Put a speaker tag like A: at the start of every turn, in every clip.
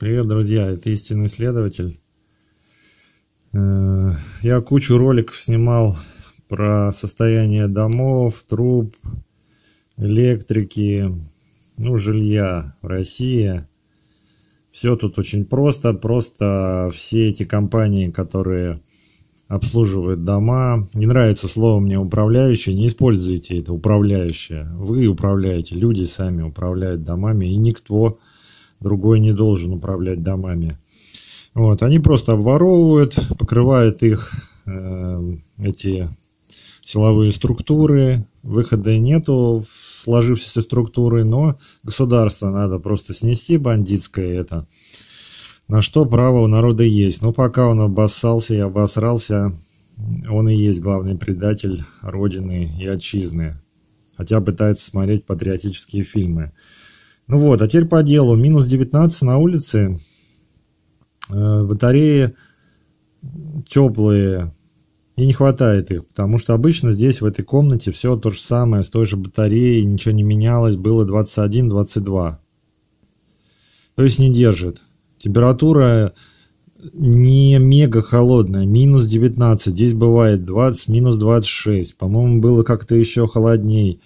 A: Привет, друзья, это истинный исследователь. Э, я кучу роликов снимал про состояние домов, труб, электрики, ну, жилья в России. Все тут очень просто, просто все эти компании, которые обслуживают дома. Не нравится слово мне управляющие, не используйте это управляющее. Вы управляете, люди сами управляют домами, и никто другой не должен управлять домами. Вот, они просто обворовывают, покрывают их э, эти силовые структуры, выхода нету в сложившейся структуры, но государство надо просто снести бандитское это на что право у народа есть. Но пока он обоссался и обосрался, он и есть главный предатель Родины и Отчизны. Хотя пытается смотреть патриотические фильмы. Ну вот, а теперь по делу. Минус 19 на улице. Э, батареи теплые. И не хватает их, потому что обычно здесь, в этой комнате, все то же самое, с той же батареей, ничего не менялось, было 21-22. То есть не держит. Температура не мега холодная, минус 19, здесь бывает 20, минус 26, по-моему, было как-то еще холодней,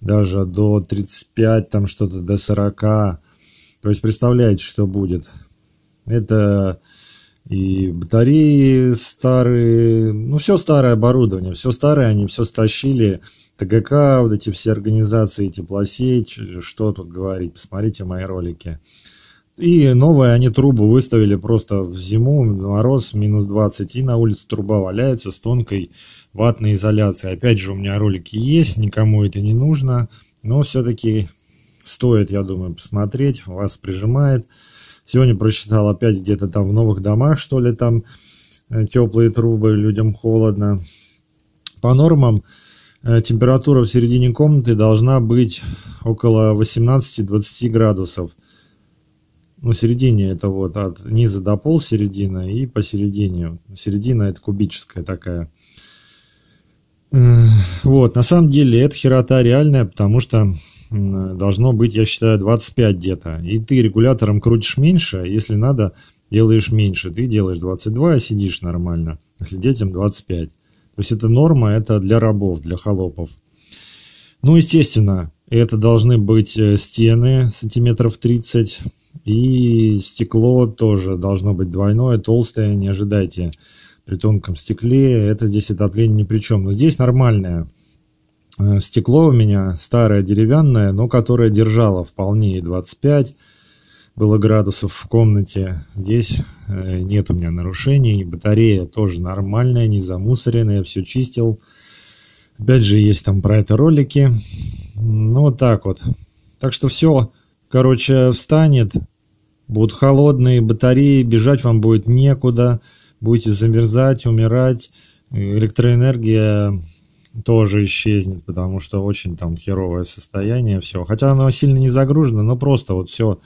A: даже до 35, там что-то до 40, то есть представляете, что будет. Это и батареи старые, ну все старое оборудование, все старое, они все стащили, ТГК, вот эти все организации, теплосеть, что тут говорить, посмотрите мои ролики. И новые они трубу выставили просто в зиму, мороз, минус 20, и на улице труба валяется с тонкой ватной изоляцией. Опять же, у меня ролики есть, никому это не нужно, но все-таки стоит, я думаю, посмотреть, вас прижимает. Сегодня прочитал опять где-то там в новых домах, что ли, там э, теплые трубы, людям холодно. По нормам э, температура в середине комнаты должна быть около 18-20 градусов – ну, середине это вот от низа до пол середина и посередине. Середина это кубическая такая. Вот, на самом деле это херота реальная, потому что должно быть, я считаю, 25 где-то. И ты регулятором крутишь меньше, если надо, делаешь меньше. Ты делаешь 22 и сидишь нормально. Если детям 25. То есть это норма, это для рабов, для холопов. Ну, естественно, это должны быть э, стены сантиметров 30, и стекло тоже должно быть двойное, толстое, не ожидайте при тонком стекле, это здесь отопление ни при чем. Но здесь нормальное э, стекло у меня, старое деревянное, но которое держало вполне и 25 было градусов в комнате. Здесь э, нет у меня нарушений, батарея тоже нормальная, не замусоренная, все чистил. Опять же, есть там про это ролики. Ну, вот так вот. Так что все, короче, встанет, будут холодные батареи, бежать вам будет некуда, будете замерзать, умирать, электроэнергия тоже исчезнет, потому что очень там херовое состояние, все. Хотя оно сильно не загружено, но просто вот все,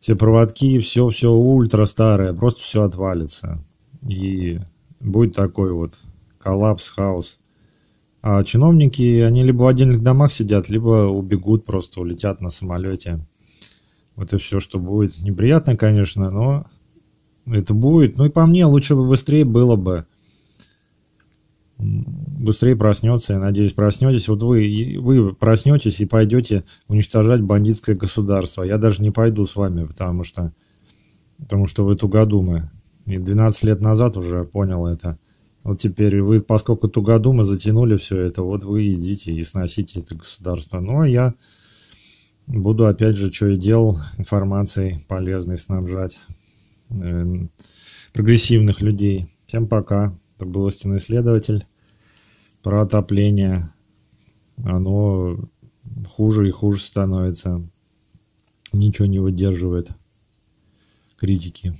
A: все проводки, все, все ультра старое, просто все отвалится. И будет такой вот коллапс, хаос. А чиновники, они либо в отдельных домах сидят, либо убегут, просто улетят на самолете. Вот и все, что будет. Неприятно, конечно, но это будет. Ну и по мне, лучше бы быстрее было бы. Быстрее проснется, я надеюсь, проснетесь. Вот вы, вы проснетесь и пойдете уничтожать бандитское государство. Я даже не пойду с вами, потому что, потому что вы тугодумы. И 12 лет назад уже понял это. Вот теперь вы, поскольку тугодумы затянули все это, вот вы идите и сносите это государство. Ну, а я Буду опять же, что и делал, информацией полезной снабжать э, прогрессивных людей. Всем пока. Это был истинный исследователь про отопление. Оно хуже и хуже становится. Ничего не выдерживает критики.